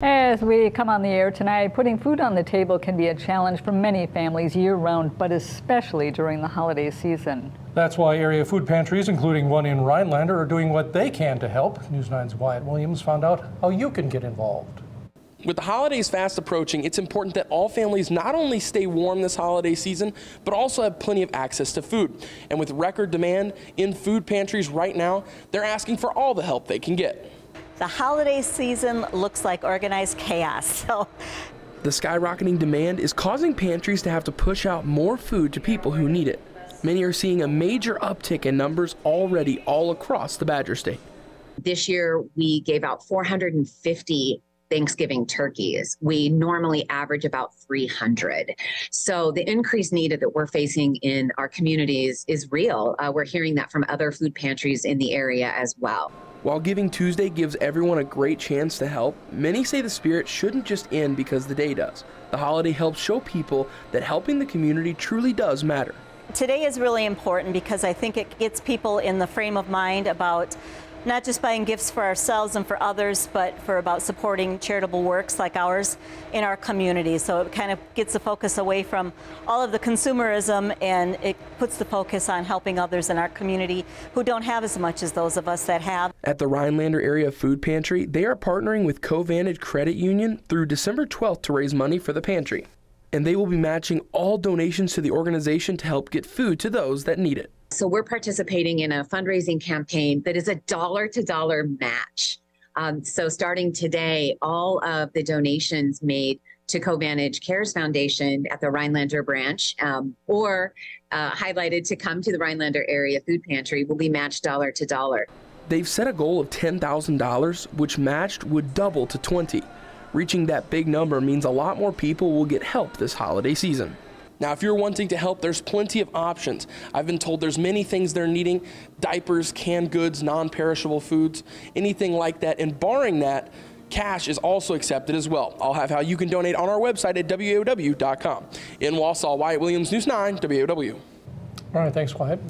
As we come on the air tonight, putting food on the table can be a challenge for many families year round, but especially during the holiday season. That's why area food pantries, including one in Rhinelander, are doing what they can to help. News 9's Wyatt Williams found out how you can get involved. With the holidays fast approaching, it's important that all families not only stay warm this holiday season, but also have plenty of access to food. And with record demand in food pantries right now, they're asking for all the help they can get. The holiday season looks like organized chaos. So the skyrocketing demand is causing pantries to have to push out more food to people who need it. Many are seeing a major uptick in numbers already all across the Badger State. This year, we gave out 450 Thanksgiving turkeys. We normally average about 300. So the increased need that we're facing in our communities is real. Uh, we're hearing that from other food pantries in the area as well. While Giving Tuesday gives everyone a great chance to help, many say the spirit shouldn't just end because the day does. The holiday helps show people that helping the community truly does matter. Today is really important because I think it gets people in the frame of mind about not just buying gifts for ourselves and for others, but for about supporting charitable works like ours in our community. So it kind of gets the focus away from all of the consumerism and it puts the focus on helping others in our community who don't have as much as those of us that have. At the Rhinelander Area Food Pantry, they are partnering with Covantage Credit Union through December 12th to raise money for the pantry. And they will be matching all donations to the organization to help get food to those that need it. So we're participating in a fundraising campaign that is a dollar to dollar match. Um, so starting today, all of the donations made to Covantage Cares Foundation at the Rhinelander branch um, or uh, highlighted to come to the Rhinelander area food pantry will be matched dollar to dollar. They've set a goal of $10,000, which matched would double to 20. Reaching that big number means a lot more people will get help this holiday season. Now, if you're wanting to help, there's plenty of options. I've been told there's many things they're needing diapers, canned goods, non perishable foods, anything like that. And barring that, cash is also accepted as well. I'll have how you can donate on our website at WAOW.com. In Wausau, Wyatt Williams, News 9, WAOW. All right, thanks, Wyatt.